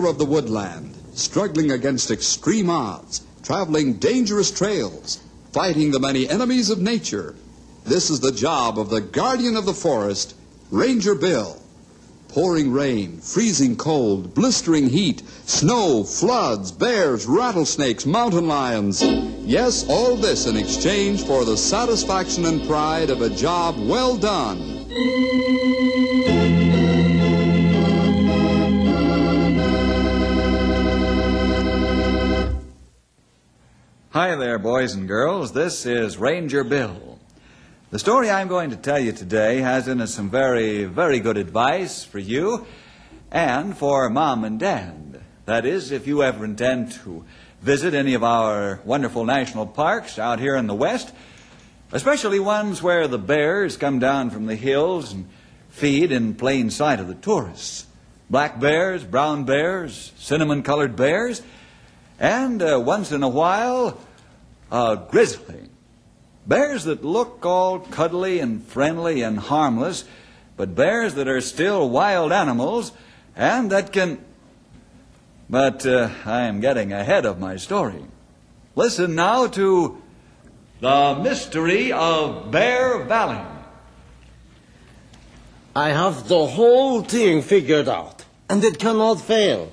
Of the woodland, struggling against extreme odds, traveling dangerous trails, fighting the many enemies of nature. This is the job of the guardian of the forest, Ranger Bill. Pouring rain, freezing cold, blistering heat, snow, floods, bears, rattlesnakes, mountain lions. Yes, all this in exchange for the satisfaction and pride of a job well done. Hi there, boys and girls. This is Ranger Bill. The story I'm going to tell you today has in it some very, very good advice for you and for mom and dad. That is, if you ever intend to visit any of our wonderful national parks out here in the West, especially ones where the bears come down from the hills and feed in plain sight of the tourists. Black bears, brown bears, cinnamon colored bears, and uh, once in a while, a grizzly. Bears that look all cuddly and friendly and harmless, but bears that are still wild animals and that can. But uh, I am getting ahead of my story. Listen now to The Mystery of Bear Valley. I have the whole thing figured out, and it cannot fail.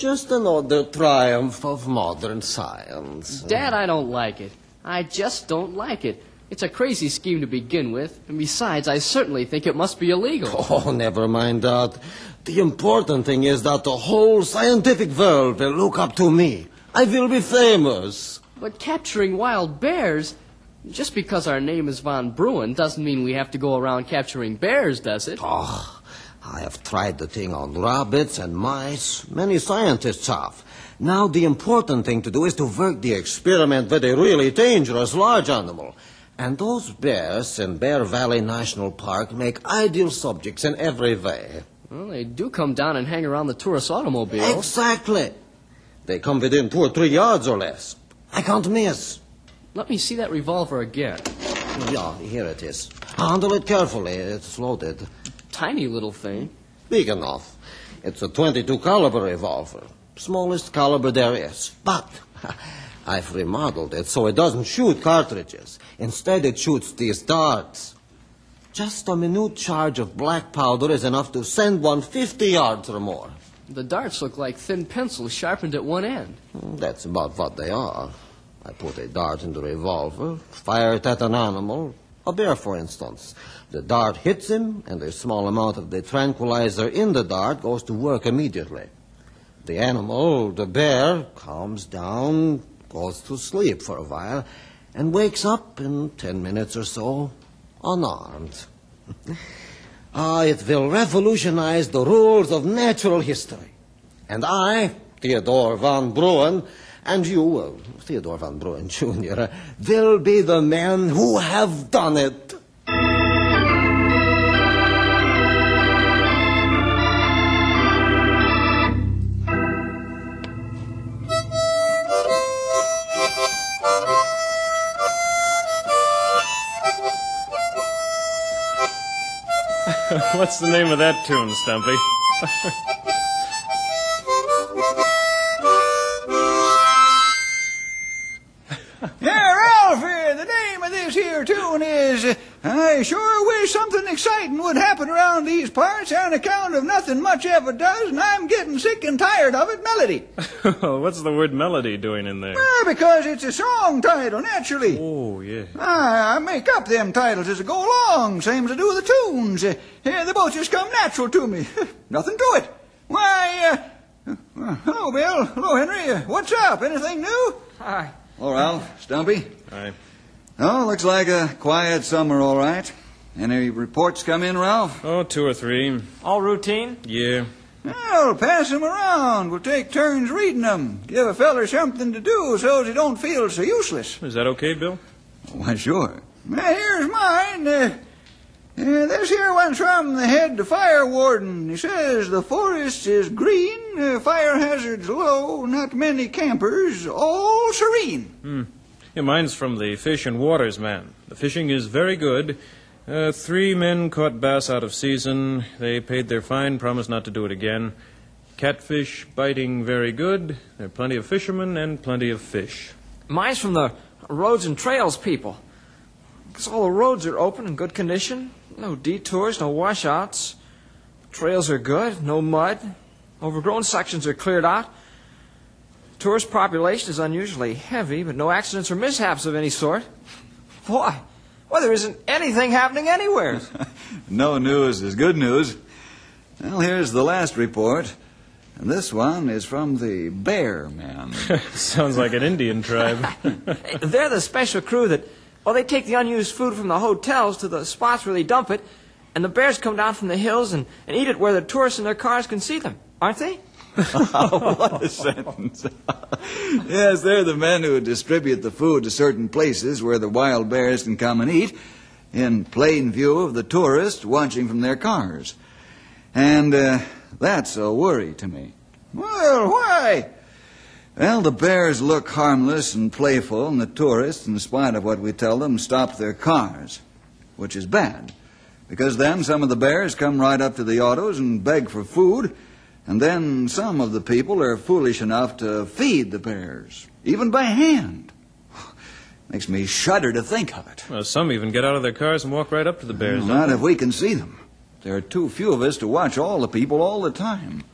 Just another triumph of modern science. Dad, I don't like it. I just don't like it. It's a crazy scheme to begin with, and besides, I certainly think it must be illegal. Oh, never mind that. The important thing is that the whole scientific world will look up to me. I will be famous. But capturing wild bears, just because our name is Von Bruin, doesn't mean we have to go around capturing bears, does it? Oh, I have tried the thing on rabbits and mice. Many scientists have. Now the important thing to do is to work the experiment with a really dangerous large animal. And those bears in Bear Valley National Park make ideal subjects in every way. Well, they do come down and hang around the tourist automobile. Exactly. They come within two or three yards or less. I can't miss. Let me see that revolver again. Yeah, here it is. Handle it carefully. It's loaded. Tiny little thing. Big enough. It's a 22 caliber revolver. Smallest caliber there is. But I've remodeled it so it doesn't shoot cartridges. Instead, it shoots these darts. Just a minute charge of black powder is enough to send one 50 yards or more. The darts look like thin pencils sharpened at one end. Hmm, that's about what they are. I put a dart in the revolver, fire it at an animal, a bear, for instance. The dart hits him, and a small amount of the tranquilizer in the dart goes to work immediately. The animal, the bear, calms down, goes to sleep for a while, and wakes up in ten minutes or so, unarmed. ah, it will revolutionize the rules of natural history. And I, Theodore von Bruin, and you, Theodore von Bruin Jr., will be the men who have done it. What's the name of that tune, Stumpy? I sure wish something exciting would happen around these parts on account of nothing much ever does, and I'm getting sick and tired of it melody. What's the word melody doing in there? Ah, because it's a song title, naturally. Oh, yeah. I, I make up them titles as I go along, same as I do the tunes. Uh, yeah, they both just come natural to me. Nothing to it. Why, uh, uh, hello, Bill. Hello, Henry. Uh, what's up? Anything new? Hi. Hello, Ralph. Stumpy. I, Oh, looks like a quiet summer, all right. Any reports come in, Ralph? oh, two or three. All routine? Yeah. Well, pass 'em around. We'll take turns reading 'em. Give a feller something to do so's he don't feel so useless. Is that okay, Bill? Why, sure. Now, here's mine. Uh, uh, this here one's from the head fire warden. He says the forest is green, uh, fire hazards low, not many campers, all serene. Yeah, mine's from the Fish and Waters man. The fishing is very good, Uh, three men caught bass out of season. They paid their fine, promised not to do it again. Catfish biting very good. There are plenty of fishermen and plenty of fish. Mine's from the roads and trails people. Because all the roads are open and good condition. No detours, no washouts. Trails are good, no mud. Overgrown sections are cleared out. Tourist population is unusually heavy, but no accidents or mishaps of any sort. Why? Why, there isn't anything happening anywhere. No news is good news. Well, here's the last report. And this one is from the Bear Man. Sounds like an Indian tribe. They're the special crew that, well, they take the unused food from the hotels to the spots where they dump it, and the bears come down from the hills and, and eat it where the tourists in their cars can see them, aren't they? what a sentence. yes, they're the men who distribute the food to certain places where the wild bears can come and eat in plain view of the tourists watching from their cars. And uh, that's a worry to me. Well, why? Well, the bears look harmless and playful, and the tourists, in spite of what we tell them, stop their cars, which is bad. Because then some of the bears come right up to the autos and beg for food, and then some of the people are foolish enough to feed the bears, even by hand. Makes me shudder to think of it. Well, some even get out of their cars and walk right up to the bears. Not if we can see them. There are too few of us to watch all the people all the time.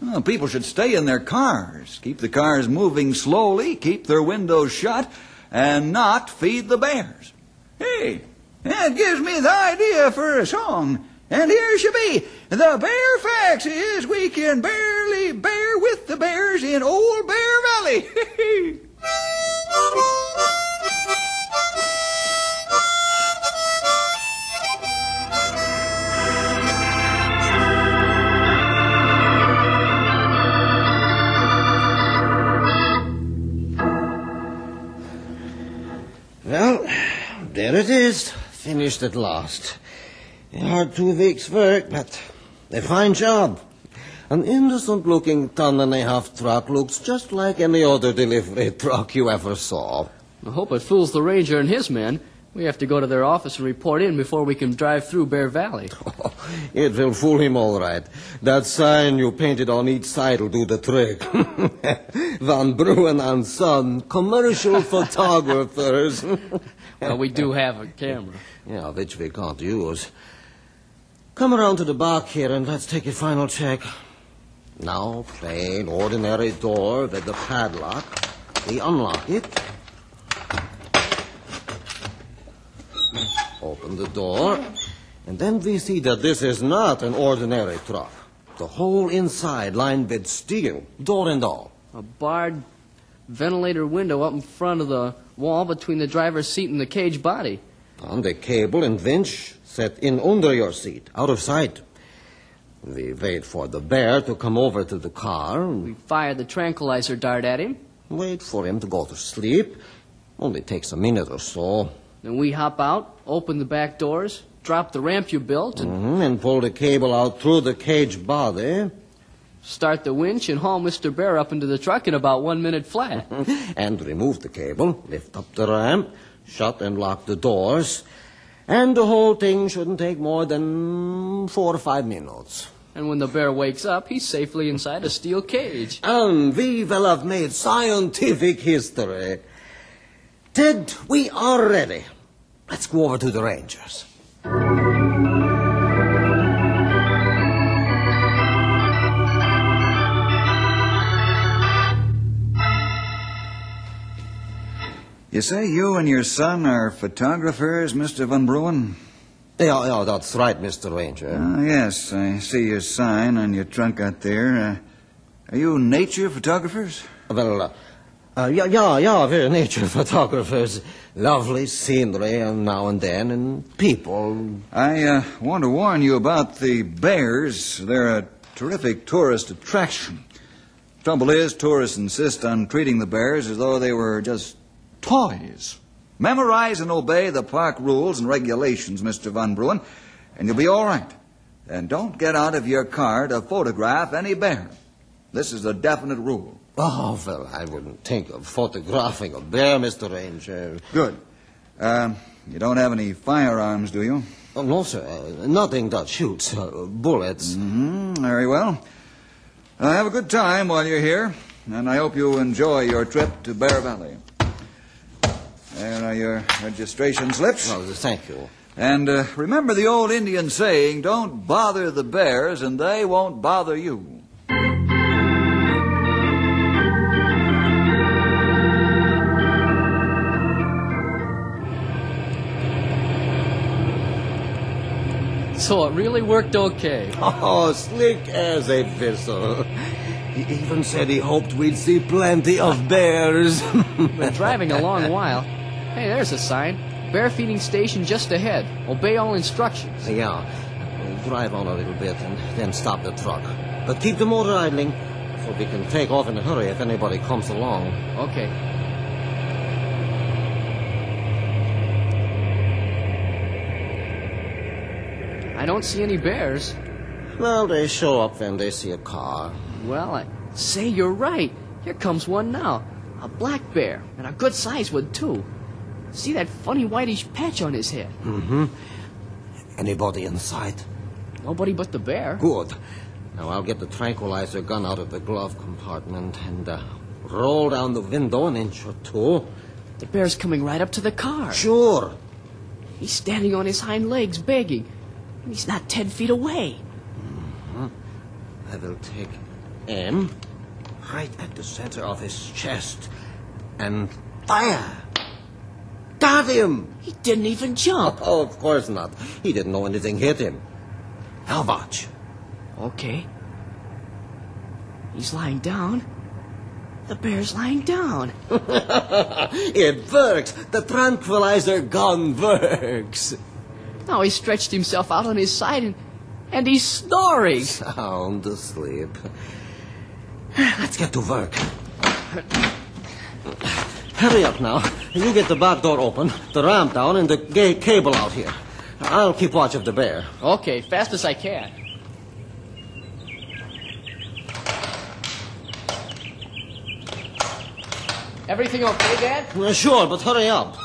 Well, people should stay in their cars, keep the cars moving slowly, keep their windows shut, and not feed the bears. Hey, that gives me the idea for a song. And here she be. The bare facts is we can barely bear with the bears in Old Bear Valley. Well, there it is. Finished at last. Hard two weeks' work, but a fine job. An innocent looking ton and a half truck looks just like any other delivery truck you ever saw. I hope it fools the ranger and his men. We have to go to their office and report in before we can drive through Bear Valley. It will fool him all right. That sign you painted on each side will do the trick. Van Bruin and Son, commercial photographers. Well, we do have a camera. yeah, which we can't use. Come around to the back here and let's take a final check. Now, plain, ordinary door with the padlock. We unlock it. Open the door. And then we see that this is not an ordinary truck. The whole inside lined with steel, door and all. A barred ventilator window up in front of the wall between the driver's seat and the cage body. On the cable and winch set in under your seat, out of sight. We wait for the bear to come over to the car We fire the tranquilizer dart at him, wait for him to go to sleep. Only takes a minute or so. then we hop out, open the back doors, drop the ramp you built, and Mhm, and pull the cable out through the cage body. start the winch and haul Mr. Bear up into the truck in about one minute flat. and remove the cable, lift up the ramp, shut and lock the doors. And the whole thing shouldn't take more than four or five minutes. And when the bear wakes up, he's safely inside a steel cage. And we will have made scientific history. Ted, we are ready. Let's go over to the Rangers. You say you and your son are photographers, Mr. Van Bruin? Yeah, yeah, that's right, Mr. Ranger. Ah, yes, I see your sign on your trunk out there. Uh, are you nature photographers? Well, uh, uh, yeah, yeah, yeah, we're nature photographers. Lovely scenery and now and then, and people. I uh, want to warn you about the bears. They're a terrific tourist attraction. Trouble is, tourists insist on treating the bears as though they were just toys. Memorize and obey the park rules and regulations, Mr. Van Bruin, and you'll be all right. And don't get out of your car to photograph any bear. This is a definite rule. Oh, well, I wouldn't think of photographing a bear, Mr. Ranger. Good. Uh, you don't have any firearms, do you? Oh, no, sir. Uh, nothing that shoots. Uh, bullets. Mm, very well. Uh, have a good time while you're here, and I hope you enjoy your trip to Bear Valley. There are your registration slips. Oh, thank you. And uh, remember the old Indian saying, don't bother the bears and they won't bother you. So it really worked okay. Oh, slick as a whistle. He even said he hoped we'd see plenty of bears. Been driving a long while. Hey, there's a sign. Bear feeding station just ahead. Obey all instructions. Uh, yeah. We'll drive on a little bit and then stop the truck. But keep the motor idling so we can take off in a hurry if anybody comes along. Okay. I don't see any bears. Well, they show up when they see a car. Well, I say you're right. Here comes one now. A black bear, and a good sized one, too. See that funny whitish patch on his head? Mm-hmm. Anybody in sight? Nobody but the bear. Good. Now I'll get the tranquilizer gun out of the glove compartment and uh, roll down the window an inch or two. The bear's coming right up to the car. Sure. He's standing on his hind legs, begging. He's not ten feet away. Mm-hmm. I will take aim right at the center of his chest and fire. Got him! He didn't even jump. Oh, of course not. He didn't know anything hit him. Now watch. Okay. He's lying down. The bear's lying down. it works. The tranquilizer gun works. Now he's stretched himself out on his side and, and he's snoring. Sound asleep. Let's get to work. Hurry up now. You get the back door open, the ramp down, and the gate cable out here. I'll keep watch of the bear. Okay, fast as I can. Everything okay, Dad? Uh, Sure, but hurry up.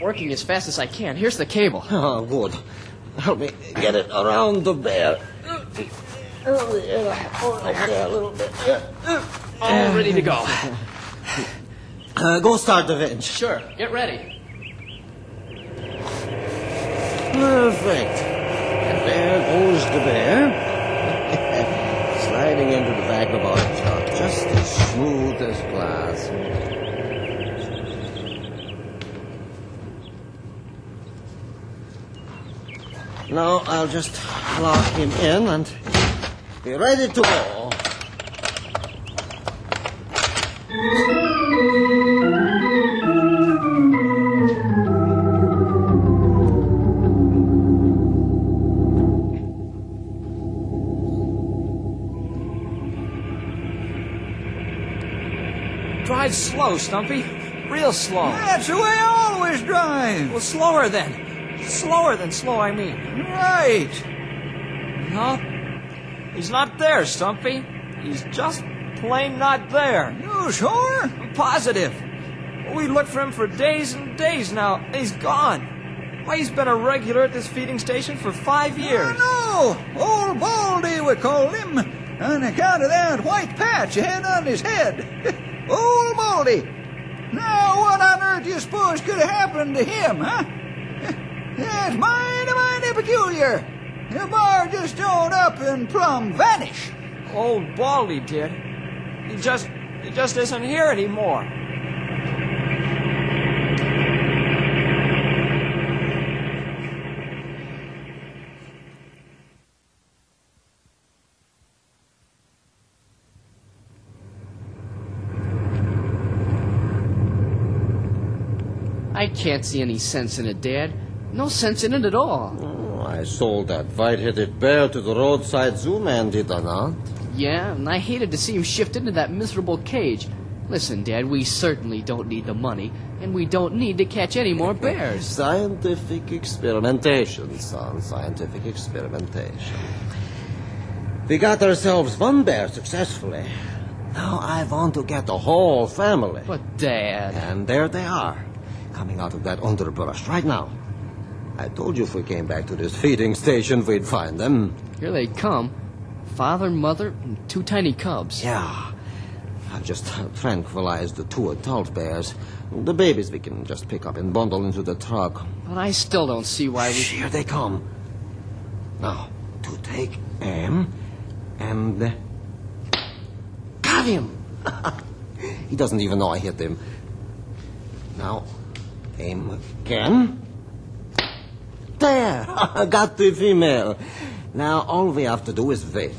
Working as fast as I can. Here's the cable. Oh, good. Help me get it around the bear. Oh, yeah. Oh, okay, a little bit. Yeah. All ready to go. Uh, go start the winch. Sure, get ready. Perfect. And there goes the bear. Sliding into the back of our truck, just as smooth as glass. Now I'll just lock him in and be ready to go. Slow, Stumpy. Real slow. That's the way I always drive. Well, slower then. Slower than slow, I mean. Right. No, he's not there, Stumpy. He's just plain not there. You sure? I'm positive. We looked for him for days and days now. and He's gone. Why, he's been a regular at this feeding station for five years. No, old Baldy we call him, on account of that white patch he had on his head. old Baldy. Now, what on earth do you suppose could have happened to him, huh? That's mighty, mighty peculiar. The bar just showed up and plumb vanished. Old Baldy did. He just, he just isn't here anymore. I can't see any sense in it, Dad. No sense in it at all. Oh, I sold that white-headed bear to the roadside zoo man, did I not? Yeah, and I hated to see him shift into that miserable cage. Listen, Dad, we certainly don't need the money, and we don't need to catch any more bears. Scientific experimentation, son. Scientific experimentation. We got ourselves one bear successfully. Now I want to get the whole family. But, Dad. And there they are, coming out of that underbrush right now. I told you if we came back to this feeding station, we'd find them. Here they come. Father, mother, and two tiny cubs. Yeah. I've just tranquilized the two adult bears. The babies we can just pick up and bundle into the truck. But I still don't see why we... Here they come. Now, to take aim and. uh, Got him! he doesn't even know I hit him. Now, aim again. There! I Got the female. Now, all we have to do is wait.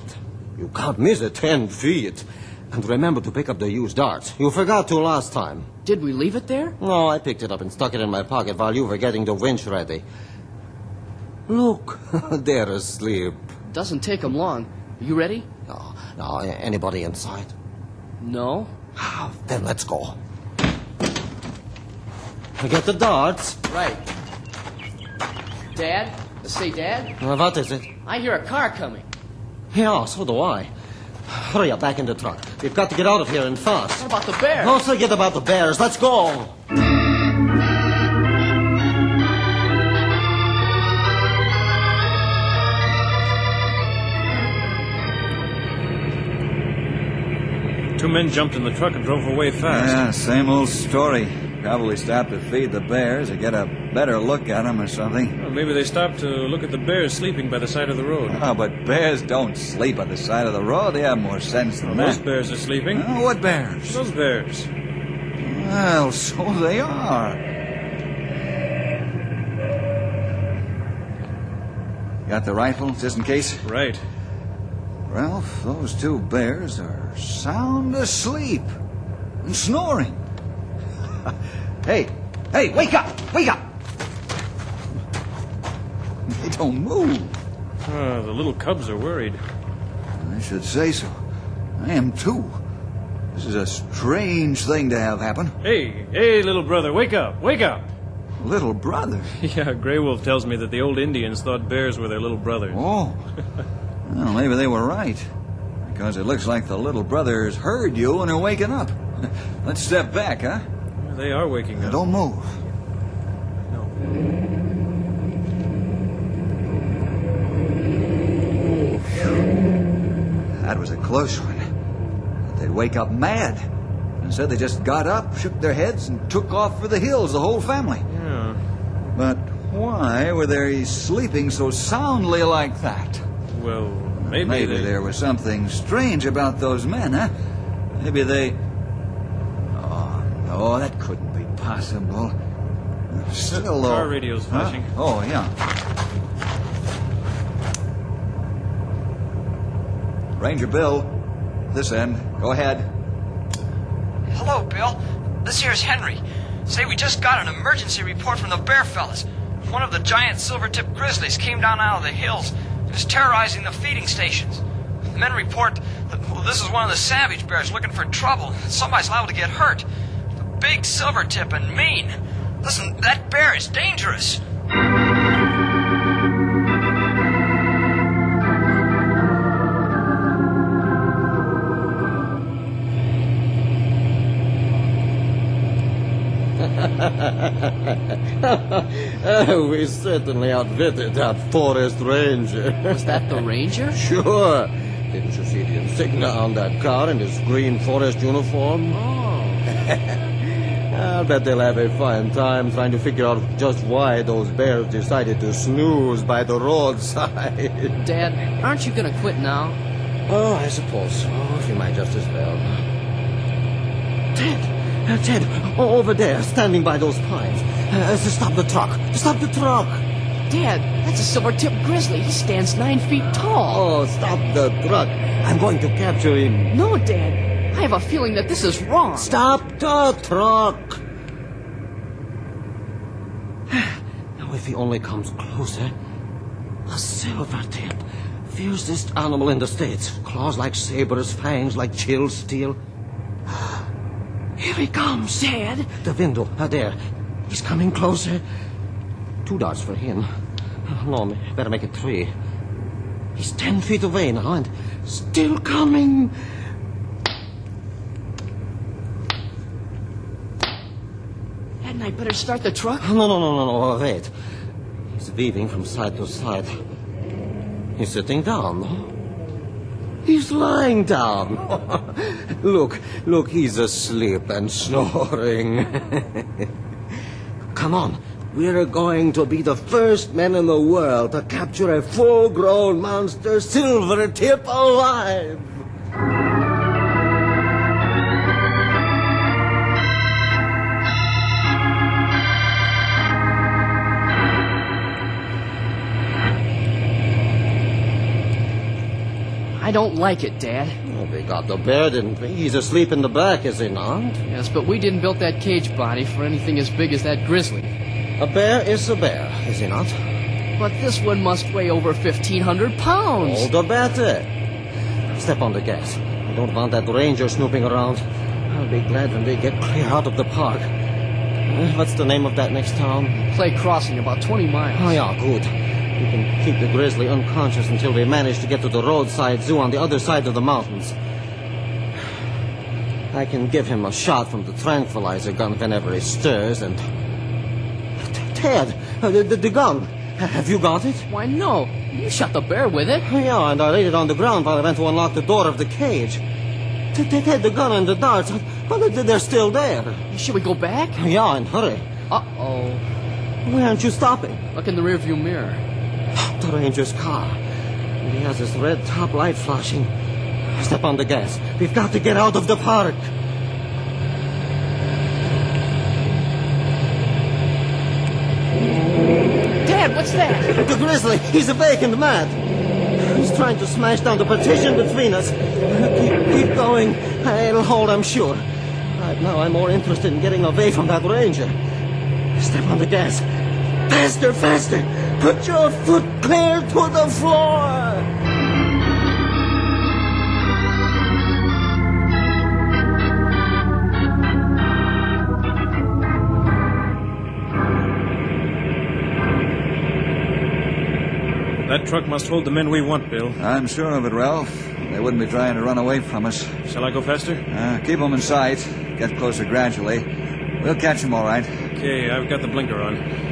You can't miss it ten feet. And remember to pick up the used darts. You forgot to last time. Did we leave it there? No, I picked it up and stuck it in my pocket while you were getting the winch ready. Look, they're asleep. Doesn't take them long. You ready? No, no, anybody inside? No. Ah, Then let's go. Get the darts. Right. Dad? Say, Dad? Uh, What is it? I hear a car coming. Yeah, so do I. Hurry up, back in the truck. We've got to get out of here and fast. What about the bears? Don't forget about the bears. Let's go. Two men jumped in the truck and drove away fast. Yeah, same old story. Probably stopped to feed the bears or get a better look at them or something. Well, maybe they stopped to look at the bears sleeping by the side of the road. Oh, but bears don't sleep on the side of the road. They have more sense than Those that. bears are sleeping. Oh, what bears? Those bears. Well, so they are. Got the rifle, just in case? Right. Ralph, those two bears are sound asleep and snoring. hey, hey, wake up! Wake up! They don't move. Ah, the little cubs are worried. I should say so. I am too. This is a strange thing to have happen. Hey, hey, little brother, wake up, wake up! Little brother. Yeah, Grey Wolf tells me that the old Indians thought bears were their little brothers. Oh. Well, maybe they were right. Because it looks like the little brothers heard you and are waking up. Let's step back, huh? They are waking Now, up. don't move. No. That was a close one. They'd wake up mad. Instead, they just got up, shook their heads, and took off for the hills, the whole family. Yeah. But why were they sleeping so soundly like that? Well, maybe, Maybe they... there was something strange about those men, huh? Maybe they. Oh, that couldn't be possible. Still, Car though- radio's Huh? flashing. Oh, yeah. Ranger Bill, this end. Go ahead. Hello, Bill. This here's Henry. Say, we just got an emergency report from the bear fellas. One of the giant silver-tipped grizzlies came down out of the hills and is terrorizing the feeding stations. The men report that well, this is one of the savage bears looking for trouble. Somebody's liable to get hurt. The big silver-tip and mean. Listen, that bear is dangerous. oh, we certainly outwitted that forest ranger. Was that the ranger? sure. Didn't you see the insignia on that car in his green forest uniform? Oh. I'll bet they'll have a fine time trying to figure out just why those bears decided to snooze by the roadside. Dad, aren't you gonna quit now? oh, I suppose so. You might just as well. Ted! Uh, Ted! over there, standing by those pines. Uh, stop the truck! Stop the truck! Dad, that's a silver-tipped grizzly. He stands nine feet tall. Oh, stop the truck! I'm going to capture him. No, Dad. I have a feeling that this is wrong. Stop the truck! now, if he only comes closer, a silver tip, fiercest animal in the states, claws like sabers, fangs like chilled steel. Here he comes, Dad. The window, uh, there. He's coming closer. Two darts for him. No, better make it three. He's ten feet away now and still coming. Hadn't I better start the truck? No, no, no, no, no, wait. He's weaving from side to side. He's sitting down. He's lying down. look, look, he's asleep and snoring. Come on. We're going to be the first men in the world to capture a full grown monster silver tip alive. I don't like it, Dad. Oh, we got the bear, didn't we? He's asleep in the back, is he not? Yes, but we didn't build that cage body for anything as big as that grizzly. A bear is a bear, is he not? But this one must weigh over 1,500 pounds. All the better. Step on the gas. I don't want that ranger snooping around. I'll be glad when they get clear out of the park. Uh, What's the name of that next town? Clay Crossing, about 20 miles. Oh, yeah, good. We can keep the grizzly unconscious until we manage to get to the roadside zoo on the other side of the mountains. I can give him a shot from the tranquilizer gun whenever he stirs, and. Ted, uh, the, the, the gun. Have you got it? Why, no. You shot the bear with it. Oh, Yeah, and I laid it on the ground while I went to unlock the door of the cage. Ted, the gun and the darts, they- they're still there. Should we go back? Yeah, and hurry. Uh-oh. Why aren't you stopping? Look in the rearview mirror. The ranger's car. He has his red top light flashing. Step on the gas. We've got to get out of the park. Dad, what's that? The grizzly, he's awake and mad. He's trying to smash down the partition between us. Keep, keep going. It'll hold, I'm sure. Right now, I'm more interested in getting away from that ranger. Step on the gas. Faster, faster. Put your foot clear to the floor. That truck must hold the men we want, Bill. I'm sure of it, Ralph. They wouldn't be trying to run away from us. Shall I go faster? Uh, keep them in sight. Get closer gradually. We'll catch them all right. Okay, I've got the blinker on.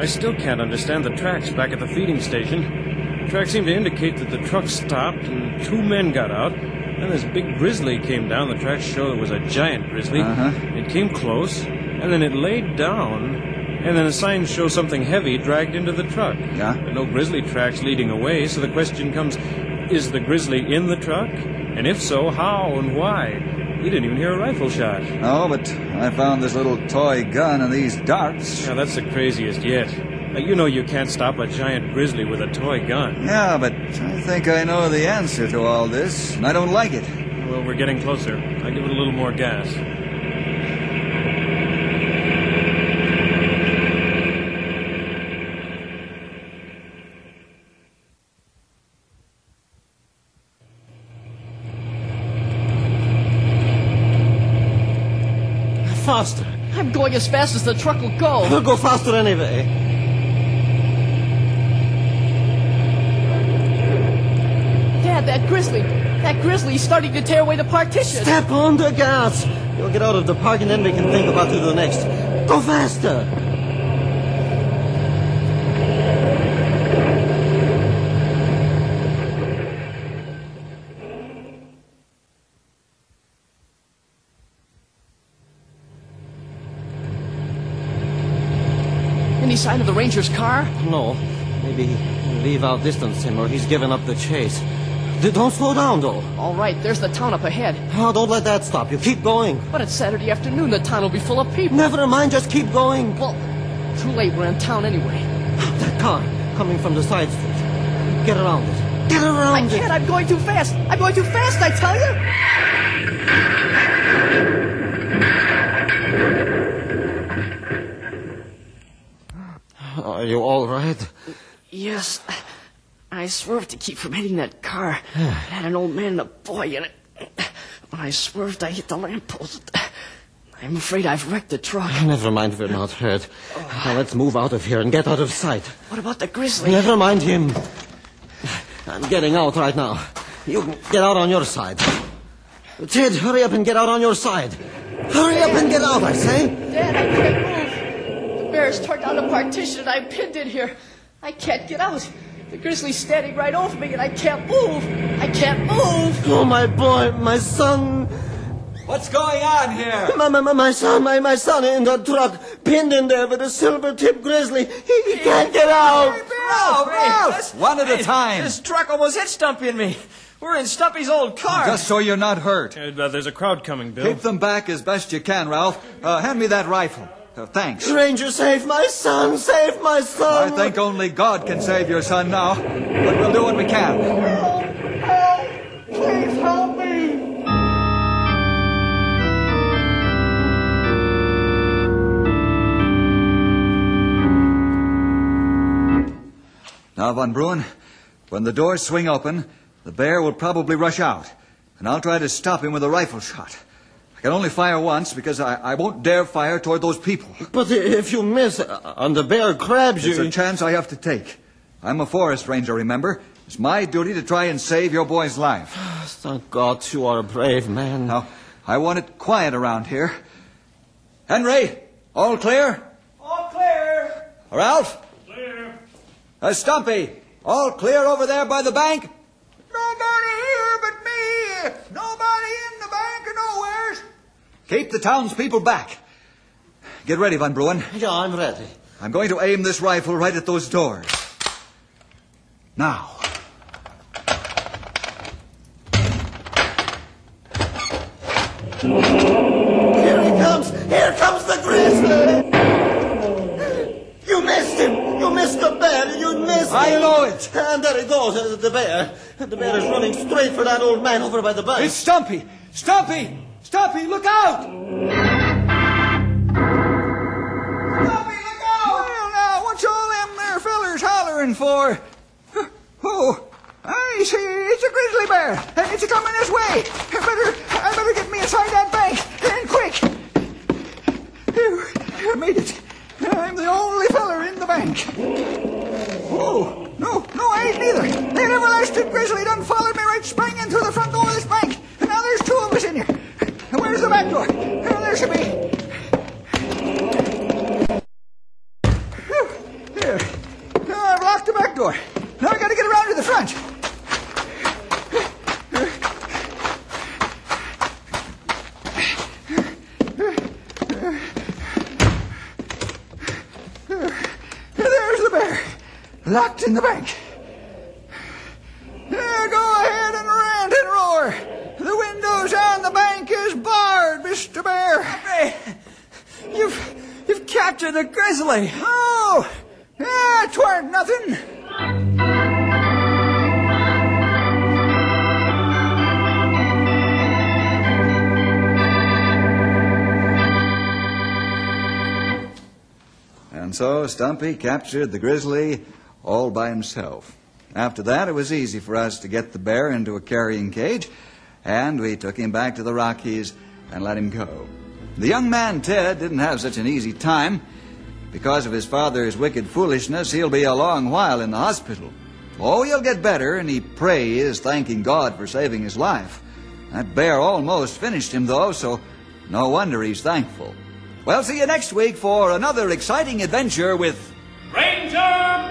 I still can't understand the tracks back at the feeding station. The tracks seem to indicate that the truck stopped and two men got out. Then this big grizzly came down. The tracks show it was a giant grizzly. Uh-huh. It came close, and then it laid down, and then the sign shows something heavy dragged into the truck. Yeah? But no grizzly tracks leading away, so the question comes is the grizzly in the truck? And if so, how and why? We didn't even hear a rifle shot. No, but I found this little toy gun and these darts. Now, that's the craziest yet. Now, you know you can't stop a giant grizzly with a toy gun. Yeah, but I think I know the answer to all this, and I don't like it. Well, we're getting closer. I'll give it a little more gas. Faster. I'm going as fast as the truck will go. It'll go faster anyway. Eh? Dad, that grizzly. That grizzly's starting to tear away the partition. Step on the gas. You'll get out of the park and then we can think about to the next. Go faster. Sign of the ranger's car? No. Maybe leave out distance him or he's given up the chase. Don't slow down, though. All right, there's the town up ahead. Oh, don't let that stop you. Keep going. But it's Saturday afternoon. The town will be full of people. Never mind, just keep going. Well, too late. We're in town anyway. Ah, that car coming from the side street. Get around it. Get around I around can't. I'm going too fast. I'm going too fast, I tell you. Are you all right? Yes. I swerved to keep from hitting that car. It had an old man and a boy in it. When I swerved, I hit the lamppost. I'm afraid I've wrecked the truck. Never mind, we're not hurt. Oh. Now let's move out of here and get out of sight. What about the grizzly? Never mind him. I'm getting out right now. You get out on your side. Ted, hurry up and get out on your side. Hurry up and get out, I say. Dad, I can't move. The bear's torn down the partition and I'm pinned in here. I can't get out. The grizzly's standing right over me and I can't move. I can't move. Oh, my boy, my son. What's going on here? My, my, my- my son, my, my son in the truck, pinned in there with a silver tip grizzly. He, he can't get out. Ralph, Ralph! One at a time. This truck almost hit Stumpy and me. We're in Stumpy's old car. Just so you're not hurt. Uh, there's a crowd coming, Bill. Keep them back as best you can, Ralph. Uh, hand me that rifle. Uh, thanks. Ranger, save my son, save my son! I think only God can save your son now, but we'll do what we can. Please help me. Now, Von Bruin, when the doors swing open, the bear will probably rush out, and I'll try to stop him with a rifle shot. I can only fire once because I, I won't dare fire toward those people. But if you miss uh, and the bear grabs It's you... a chance I have to take. I'm a forest ranger, remember? It's my duty to try and save your boy's life. Thank God you are a brave man. Now, I want it quiet around here. Henry, all clear? All clear. Ralph? Clear. Uh, Stumpy, all clear over there by the bank? Nobody here but me. Nobody Keep the townspeople back. Get ready, Von Bruin. Yeah, I'm ready. I'm going to aim this rifle right at those doors. Now. Here he comes! Here comes the grizzly! You missed him! You missed the bear! You missed I him! I know it. And there he goes, uh, the bear. The bear is running straight for that old man over by the bank. It's Stumpy! Stumpy! Stumpy, look out! Stumpy, look out! Well, now, what's all them there fellers hollering for? Oh, I see. It's a grizzly bear, it's coming this way. I better, I better get me inside that bank, and quick. Phew, I made it. I'm the only feller in the bank. Oh, no, no, I ain't neither. That everlasting grizzly done followed me right springing through the front door of this bank. And now there's two of us in here. And where's the back door? Oh, there should be. Now I've locked the back door. Now I gotta get around to the front. There's the bear. Locked in the bank. Now go ahead and rant and roar. The windows on the bank is barred, Mr. Bear. Hey, you've you've captured grizzly. Oh, yeah, 'twarn't nothing. And so Stumpy captured the grizzly all by himself. After that, it was easy for us to get the bear into a carrying cage, and we took him back to the Rockies and let him go. The young man, Ted, didn't have such an easy time. Because of his father's wicked foolishness, he'll be a long while in the hospital. Oh, he'll get better, and he prays, thanking God for saving his life. That bear almost finished him, though, so no wonder he's thankful. Well, see you next week for another exciting adventure with Ranger